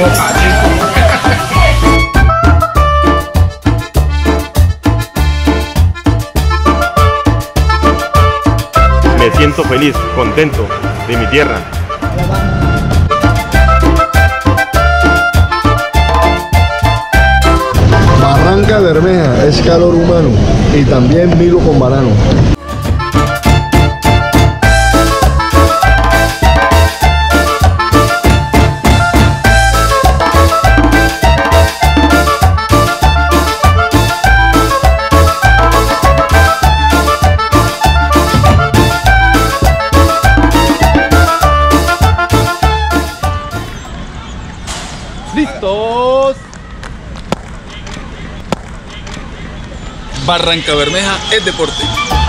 Me siento feliz, contento de mi tierra. Barranca Bermeja es calor humano y también milo con banano. ¡Listos! Barranca Bermeja es deporte.